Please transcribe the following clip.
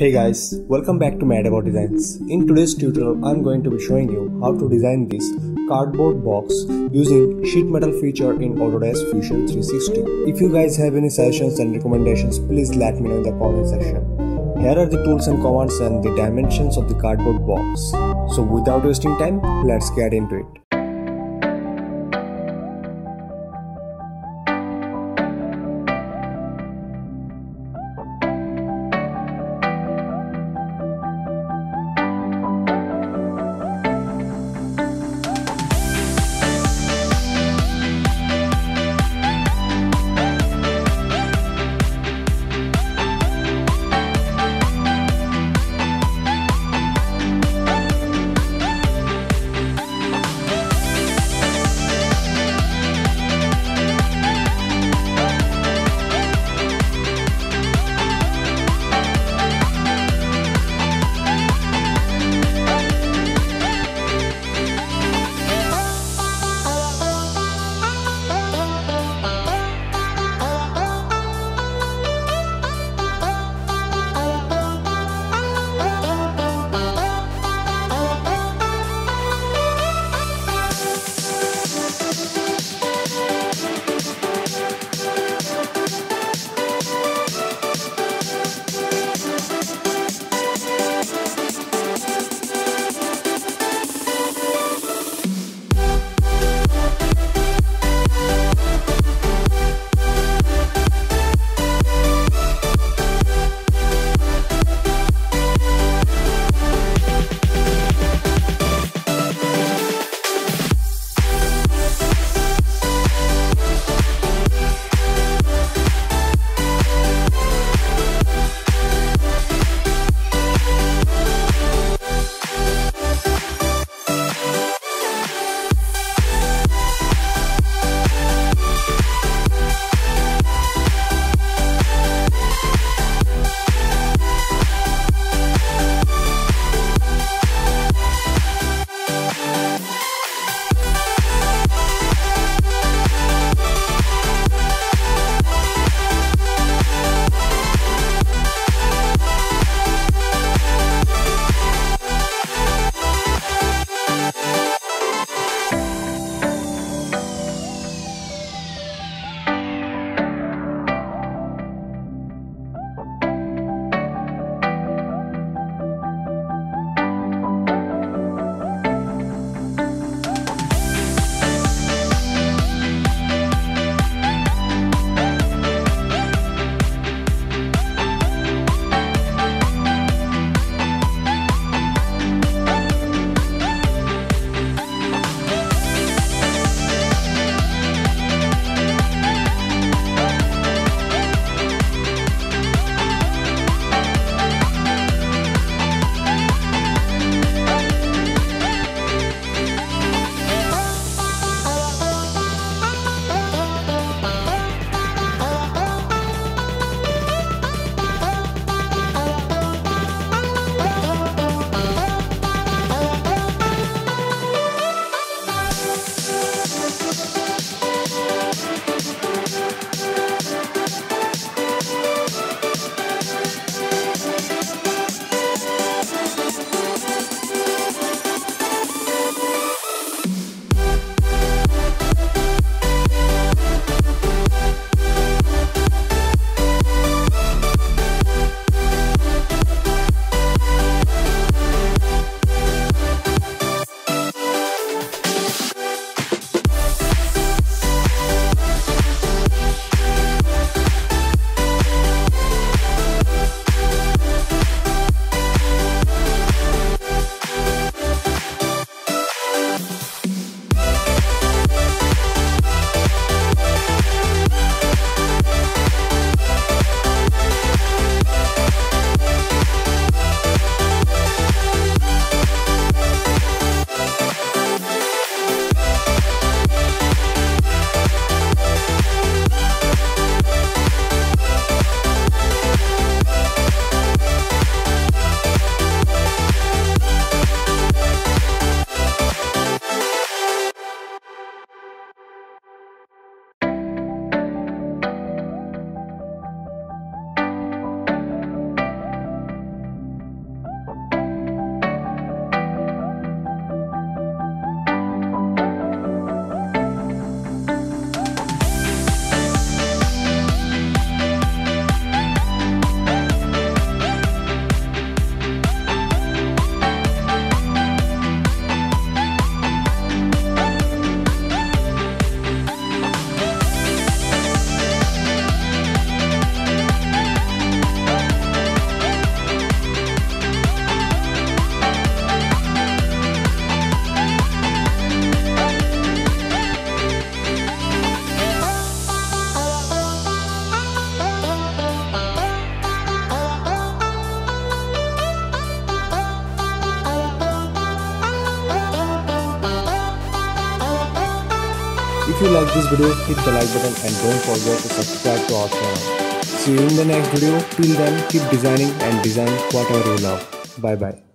Hey guys, welcome back to Mad About Designs. In today's tutorial, I'm going to be showing you how to design this cardboard box using sheet metal feature in Autodesk Fusion 360. If you guys have any suggestions and recommendations, please let me know in the comment section. Here are the tools and commands and the dimensions of the cardboard box. So without wasting time, let's get into it. If you like this video, hit the like button and don't forget to subscribe to our channel. See you in the next video. Till then, keep designing and design whatever you love. Bye bye.